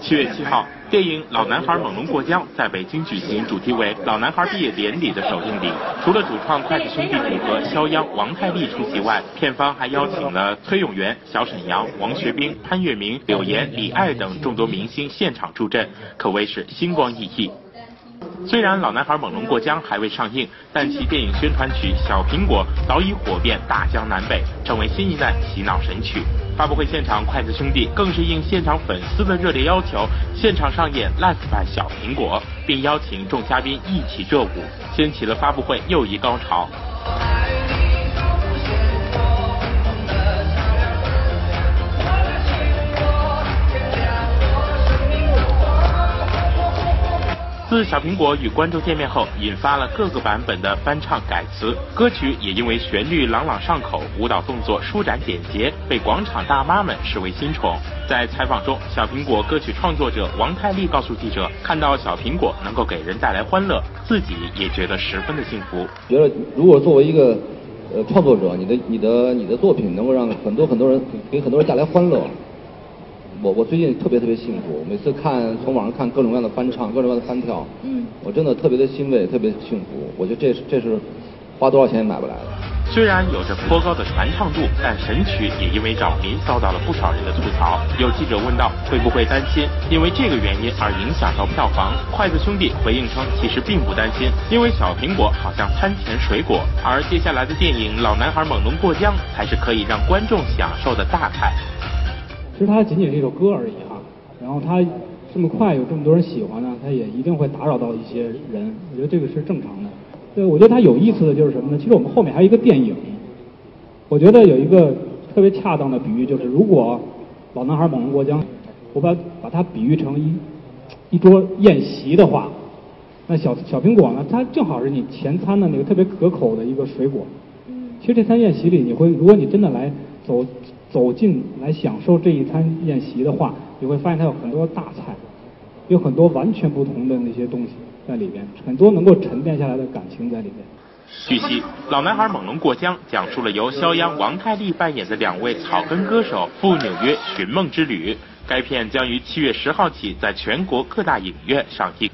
七月七号，电影《老男孩猛龙过江》在北京举行主题为“老男孩毕业典礼”的首映礼。除了主创筷子兄弟组合肖央、王太利出席外，片方还邀请了崔永元、小沈阳、王学兵、潘粤明、柳岩、李艾等众多明星现场助阵，可谓是星光熠熠。虽然《老男孩猛龙过江》还未上映，但其电影宣传曲《小苹果》早已火遍大江南北，成为新一代洗脑神曲。发布会现场，筷子兄弟更是应现场粉丝的热烈要求，现场上演 live 版《小苹果》，并邀请众嘉宾一起热舞，掀起了发布会又一高潮。自小苹果与观众见面后，引发了各个版本的翻唱改词，歌曲也因为旋律朗朗上口，舞蹈动作舒展简洁，被广场大妈们视为新宠。在采访中，小苹果歌曲创作者王太利告诉记者，看到小苹果能够给人带来欢乐，自己也觉得十分的幸福。觉得如果作为一个呃创作者，你的你的你的作品能够让很多很多人给很多人带来欢乐。我我最近特别特别幸福，每次看从网上看各种各样的翻唱，各种各样的翻跳，嗯，我真的特别的欣慰，特别幸福。我觉得这是这是花多少钱也买不来的。虽然有着颇高的传唱度，但神曲也因为扰民遭到了不少人的吐槽。有记者问到会不会担心因为这个原因而影响到票房？筷子兄弟回应称其实并不担心，因为小苹果好像餐前水果，而接下来的电影《老男孩猛龙过江》才是可以让观众享受的大菜。其实它仅仅是一首歌而已啊，然后它这么快有这么多人喜欢呢，它也一定会打扰到一些人，我觉得这个是正常的。对，我觉得它有意思的就是什么呢？其实我们后面还有一个电影，我觉得有一个特别恰当的比喻，就是如果老男孩猛龙过江，我把把它比喻成一一桌宴席的话，那小小苹果呢，它正好是你前餐的那个特别可口的一个水果。其实这餐宴席里，你会如果你真的来走。走进来享受这一餐宴席的话，你会发现它有很多大菜，有很多完全不同的那些东西在里边，很多能够沉淀下来的感情在里边。据悉，《老男孩猛龙过江》讲述了由肖央、王太利扮演的两位草根歌手赴纽约寻梦之旅。该片将于七月十号起在全国各大影院上映。